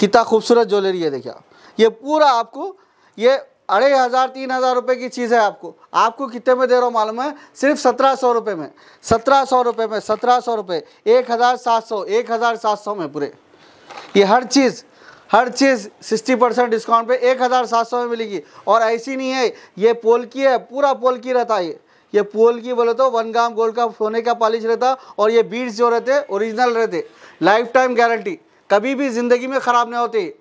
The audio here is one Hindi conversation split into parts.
कितना खूबसूरत ज्वेलरी है, देखिए ये पूरा आपको, ये अढ़ाई हज़ार, तीन हज़ार रुपये की चीज़ है आपको। आपको कितने में दे रहा हूँ मालूम है? सिर्फ़ सत्रह सौ रुपये में। सत्रह सौ रुपये में, सत्रह सौ रुपये एक हज़ार सात सौ, एक हज़ार सात सौ में पूरे। ये हर चीज़ हर चीज़ सिक्सटी परसेंट डिस्काउंट पे एक हज़ार सात सौ में मिलेगी। और ऐसी नहीं है, ये पोल की है, पूरा पोल की रहता है ये। ये पोल की बोले तो वन ग्राम गोल्ड का सोने का पॉलिश रहता और ये बीड्स जो रहते, ओरिजिनल रहते। Lifetime guarantee. कभी भी ज़िंदगी में ख़राब नहीं होती।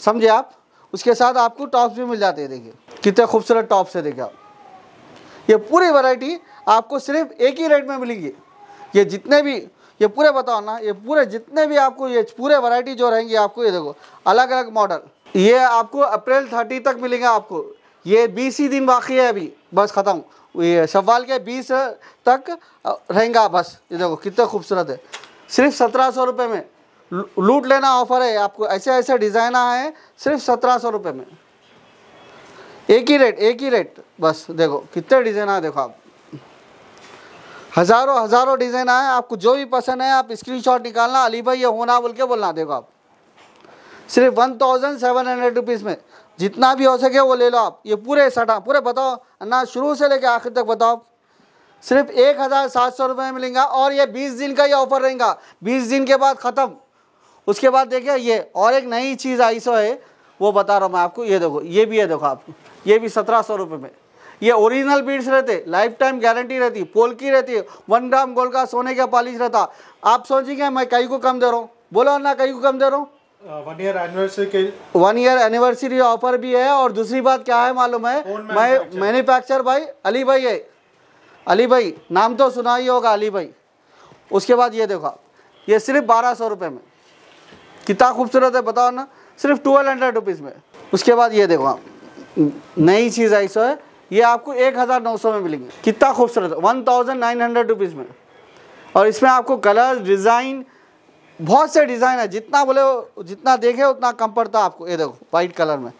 समझे आप? उसके साथ आपको टॉप्स भी मिल जाते हैं, देखिए। कितने खूबसूरत टॉप्स है, देखिए आप। ये पूरी वैरायटी आपको सिर्फ़ एक ही रेट में मिलेगी। ये जितने भी, ये पूरे बताओ ना, ये पूरे जितने भी आपको, ये पूरे वैरायटी जो रहेंगी आपको, ये देखो अलग अलग मॉडल ये आपको अप्रैल थर्टी तक मिलेगा आपको। ये बीस ही दिन बाकी है अभी, बस ख़त्म। ये सवाल के बीस तक रहेगा बस। ये देखो, कितना खूबसूरत है। सिर्फ़ सत्रह सौ रुपये में। लूट लेना ऑफ़र है, आपको ऐसे ऐसे डिज़ाइन आए हैं, सिर्फ़ सत्रह सौ रुपये में। एक ही रेट एक ही रेट बस, देखो, कितने डिज़ाइन आए, देखो आप। हज़ारों हज़ारों डिज़ाइन आए, आपको जो भी पसंद है, आप स्क्रीनशॉट निकालना, अली भाई ये होना बोल के बोलना, देखो आप। सिर्फ़ one thousand seven hundred rupees में, जितना भी हो सके वो ले लो आप। ये पूरे सटा पूरे बताओ, ना शुरू से लेके आखिर तक बताओ सिर्फ़ एक हज़ार सात सौ रुपये में मिलेगा, और ये बीस दिन का ये ऑफ़र रहेगा। बीस दिन के बाद ख़त्म। उसके बाद देखिए ये और एक नई चीज़ आई सो है वो बता रहा हूँ मैं आपको ये देखो ये भी है देखो आपको ये भी सत्रह सौ रुपये में। ये ओरिजिनल बीड्स रहते लाइफ टाइम गारंटी रहती पोल की रहती है वन ग्राम गोल्ड का सोने का पॉलिश रहता। आप सोचिए मैं कई को कम दे रहा हूँ? बोलो ना कई को कम दे रहा हूँ? वन ईयर एनिवर्सरी के वन ईयर एनिवर्सरी ऑफ़र भी है और दूसरी बात क्या है मालूम है? मैं। मैन्युफैक्चर भाई अली भाई है। अली भाई नाम तो सुना ही होगा अली भाई। उसके बाद ये देखो आप, ये सिर्फ़ बारह सौ रुपये में। कितना खूबसूरत है, बताओ ना। सिर्फ़ ट्वेल्व हंड्रेड रुपीज़ में। उसके बाद ये देखो आप, नई चीज़ आई सो है ये आपको एक हज़ार नौ सौ में मिलेंगे। कितना खूबसूरत है one thousand nine hundred rupees में। और इसमें आपको कलर डिज़ाइन बहुत से डिज़ाइन है। जितना बोले जितना देखे उतना कम पड़ता आपको। ये देखो वाइट कलर में।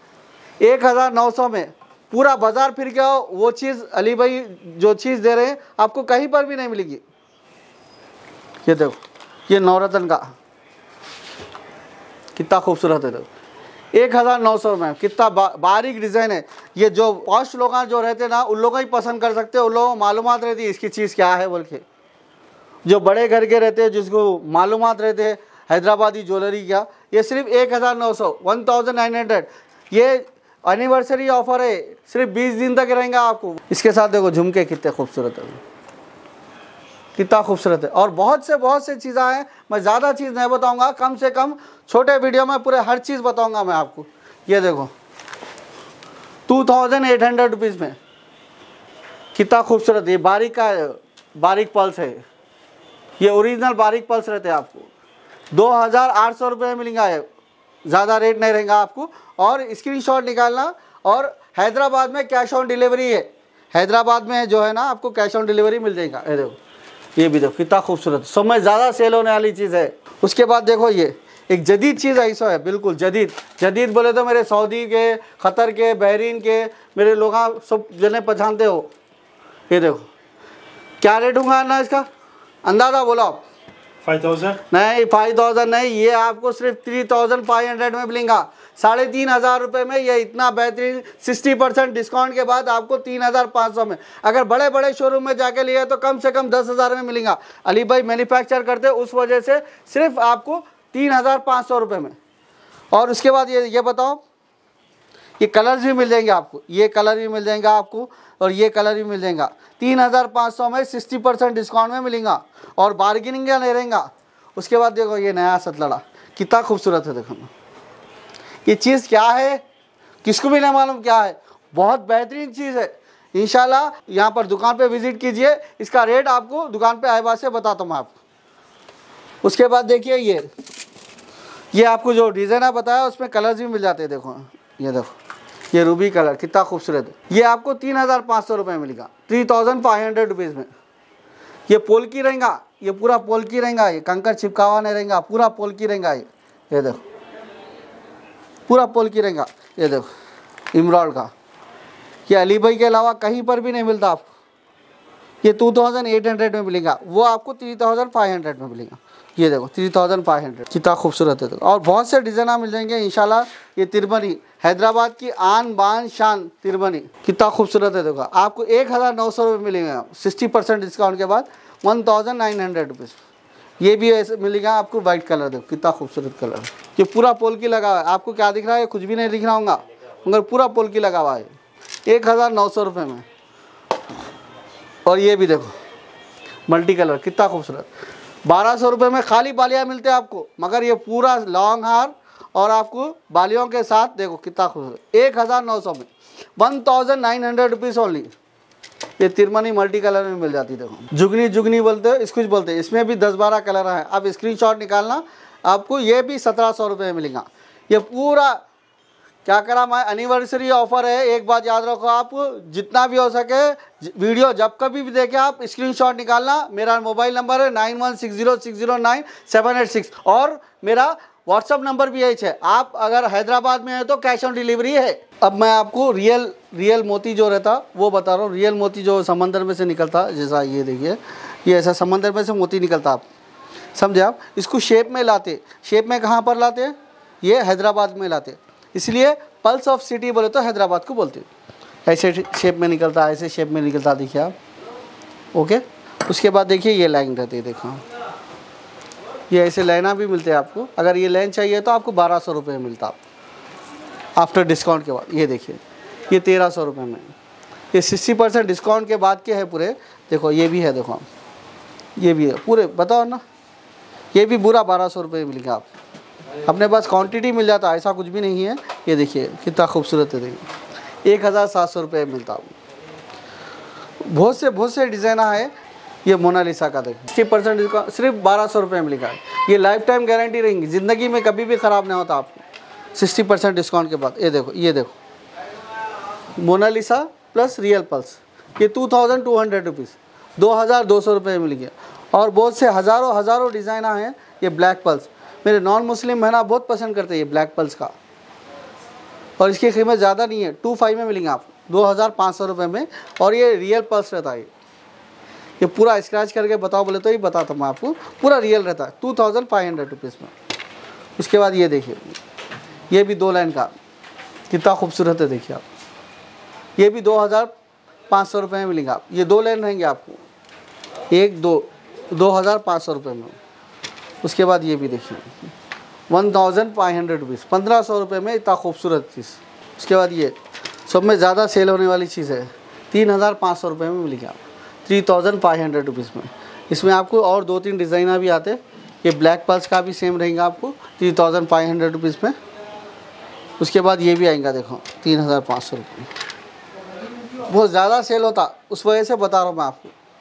एक हज़ार नौ सौ में। पूरा बाज़ार फिर आओ वो चीज़ अली भाई जो चीज़ दे रहे हैं, आपको कहीं पर भी नहीं मिलेगी। ये देखो, ये नवरत्न का। कितना खूबसूरत है देखो एक हज़ार नौ सौ में कितना बा, बारीक डिज़ाइन है। ये जो पॉश लोग जो रहते ना उन लोगों ही पसंद कर सकते हैं उन लोगों को मालूम रहती है इसकी चीज़ क्या है बोल के। जो बड़े घर के रहते हैं जिसको मालूम रहते हैं हैदराबादी ज्वेलरी का ये सिर्फ़ एक हज़ार नौ सौ वन थाउज़ेंड नाइन हंड्रेड ये एनिवर्सरी ऑफ़र है सिर्फ़ बीस दिन तक रहेंगे आपको। इसके साथ देखो झुमके कितने खूबसूरत है। कितना खूबसूरत है। और बहुत से बहुत से चीज़ें हैं। मैं ज़्यादा चीज़ नहीं बताऊँगा, कम से कम छोटे वीडियो में पूरे हर चीज़ बताऊँगा मैं आपको। ये देखो two thousand eight hundred rupees में। कितना खूबसूरत ये बारीक का बारीक पल्स है। ये ओरिजिनल बारीक पल्स रहते हैं आपको। दो हज़ार आठ सौ रुपये में मिलेगा ज़्यादा रेट नहीं रहेगा आपको। और स्क्रीनशॉट निकालना। और हैदराबाद में कैश ऑन डिलीवरी है। हैदराबाद में जो है ना, आपको कैश ऑन डिलीवरी मिल जाएगा। ये देखो। ये भी देखो कितना खूबसूरत। सब में ज़्यादा सेल होने वाली चीज़ है। उसके बाद देखो ये एक जदीद चीज़ ऐसा है बिल्कुल जदीद। जदीद बोले तो मेरे सऊदी के ख़तर के बहरीन के मेरे लोग सब जने पहचानते हो। ये देखो क्या रेट होगा ना इसका? अंदाज़ा बोलो आप। फाइव थाउज़ेंड नहीं फाइव थाउज़ेंड नहीं ये आपको सिर्फ़ थ्री थाउज़ेंड फाइव हंड्रेड में मिलेगा। साढ़े तीन हज़ार रुपये में ये इतना बेहतरीन सिक्सटी परसेंट डिस्काउंट के बाद आपको तीन हज़ार पाँच सौ में। अगर बड़े बड़े शोरूम में जाके लिए तो कम से कम दस हज़ार में मिलेगा। अली भाई मैन्युफैक्चर करते उस वजह से सिर्फ़ आपको तीन हज़ार पाँच सौ रुपये में। और उसके बाद ये ये बताओ, ये कलर्स भी मिल जाएँगे आपको। ये कलर भी मिल जाएगा आपको और ये कलर भी मिल जाएगा। तीन हज़ार पाँच सौ में सिक्सटी परसेंट डिस्काउंट में मिलेगा और बार्गेनिंग का नहीं रहेगा। उसके बाद देखो ये नया सतलड़ा, कितना खूबसूरत है देखो। ये चीज़ क्या है? किसको भी नहीं मालूम क्या है। बहुत बेहतरीन चीज़ है। इंशाल्लाह यहाँ पर दुकान पे विज़िट कीजिए। इसका रेट आपको दुकान पे आए बाद से बताता हूँ आपको। उसके बाद देखिए ये। ये आपको जो डिज़ाइन है बताया, उसमें कलर्स भी मिल जाते हैं, देखो। ये देखो। ये रूबी कलर, कितना खूबसूरत। है ये आपको तीन हज़ार पाँच सौ रुपये मिलेगा। Three thousand five hundred rupees में। ये पोल की रहेगा ये पूरा पोल की रहेगा ये कंकर चिपकावा नहीं रहेगा पूरा पोल की रहेगा ये। ये देखो। पूरा पोल की रहेगा ये देखो इमराल्ड का। ये अली भाई के अलावा कहीं पर भी नहीं मिलता आपको। ये टू थाउज़ेंड एट हंड्रेड में मिलेगा। वो आपको थ्री थाउज़ेंड फाइव हंड्रेड में मिलेगा। ये देखो थ्री थाउज़ेंड फाइव हंड्रेड कितना खूबसूरत है देखो। और बहुत से डिज़ाइन मिल जाएँगे, इंशाल्लाह, ये तिरबनी हैदराबाद की आन बान शान तिरबनी कितना खूबसूरत है देखो। आपको एक हज़ार नौ सौ रुपये मिलेंगे। सिक्सटी परसेंट डिस्काउंट के बाद one thousand nine hundred rupees ये भी ऐसे मिलेगा, आपको वाइट कलर देखो कितना खूबसूरत कलर ये पूरा पोल की लगा हुआ है। आपको क्या दिख रहा है? कुछ भी नहीं दिख रहा होगा। मगर पूरा पोल की लगा हुआ है। एक हज़ार नौ सौ रुपये में। और ये भी देखो मल्टी कलर कितना खूबसूरत। बारह सौ रुपये में खाली बालियाँ मिलते हैं आपको। मगर ये पूरा लॉन्ग हार और आपको बालियों के साथ देखो कितना खूबसूरत। एक हज़ार नौ सौ में। One thousand nine hundred rupees only ये तिरमनी मल्टी कलर में मिल जाती देखो। जुगनी जुगनी बोलते हैं इसकुच बोलते हैं। इसमें भी दस बारह कलर हैं। अब स्क्रीनशॉट निकालना, आपको ये भी सत्रह सौ रुपये में मिलेगा। ये पूरा, क्या करा, मैं एनिवर्सरी ऑफ़र है, एक बात याद रखो आप, जितना भी हो सके वीडियो जब कभी भी देखे आप स्क्रीनशॉट निकालना। मेरा मोबाइल नंबर है nine one six zero six zero nine seven eight six. और मेरा व्हाट्सअप नंबर भी यही है। आप अगर हैदराबाद में है तो कैश ऑन डिलीवरी है। अब मैं आपको रियल रियल मोती जो रहता, वो बता रहा हूँ। रियल मोती जो समंदर में से निकलता, जैसा ये देखिए, ये ऐसा समंदर में से मोती निकलता आप। समझे आप? इसको शेप में लाते। शेप में कहाँ पर लाते? ये हैदराबाद में लाते। इसलिए पल्स ऑफ़ सिटी बोले तो हैदराबाद को बोलते ऐसे शेप में निकलता, ऐसे शेप में निकलता, देखिए आप। ओके उसके बाद देखिए ये लाइन रहती है, देखो। ये ऐसे लाइना भी मिलते हैं आपको। अगर ये लाइन चाहिए तो आपको बारह सौ रुपये मिलता आपको आफ्टर डिस्काउंट के बाद, ये देखिए, ये तेरह सौ रुपये में। ये सिक्सटी परसेंट डिस्काउंट के बाद के है पूरे। देखो, ये भी है, देखो आप। ये भी है, पूरे, बताओ ना। ये भी पूरा बारह सौ रुपये मिल गया आप अपने पास क्वांटिटी मिल जाता, ऐसा कुछ भी नहीं है। ये देखिए, कितना खूबसूरत है, देखिए। एक हज़ार सात सौ रुपये मिलता आपको। बहुत से बहुत से डिज़ाइन है ये मोनालिसा का देखिए सिक्सटी परसेंट डिस्काउंट सिर्फ़ बारह सौ रुपये मिलेगा ये लाइफ टाइम गारंटी रहेंगी। ज़िंदगी में कभी भी ख़राब नहीं होता आपको सिक्सटी परसेंट डिस्काउंट के बाद, ये देखो ये देखो। Mona Lisa plus real pearls ये two thousand two hundred rupees दो हज़ार दो सौ रुपये मिल गया और बहुत से हज़ारों हज़ारों डिज़ाइना हैं, ये ब्लैक पल्स मेरे नॉन मुस्लिम है ना, बहुत पसंद करते हैं ये ब्लैक पल्स का। और इसकी कीमत ज़्यादा नहीं है। टू फाइव में मिलेंगे आप। दो हज़ार पाँच सौ रुपये में। और ये रियल पल्स रहता है। ये पूरा स्क्रैच करके बताओ, बोले तो ही बताता मैं आपको। पूरा रियल रहता है। Two thousand five hundred rupees में। उसके बाद ये देखिए। ये भी दो लाइन का। कितना खूबसूरत है देखिए आप। ये भी दो हज़ार पाँच सौ रुपये में मिलेगा। आप ये दो लाइन रहेंगे आपको। एक, दो। दो हज़ार पाँच सौ रुपये में। उसके बाद ये भी देखिए। One thousand five hundred rupees पंद्रह सौ रुपये में इतना खूबसूरत चीज़। उसके बाद ये, सब में ज़्यादा सेल होने वाली चीज़ है। तीन हज़ार पाँच सौ रुपये में मिलेगी। आप three thousand five hundred rupees में। इसमें आपको और दो तीन डिज़ाइना भी आते ये ब्लैक पल्स का भी सेम रहेगा आपको, three thousand five hundred rupees में। उसके बाद ये भी आएगा, देखो तीन हज़ार पाँच सौ रुपये बहुत ज़्यादा सेल होता, उस वजह से बता रहा हूँ मैं आपको।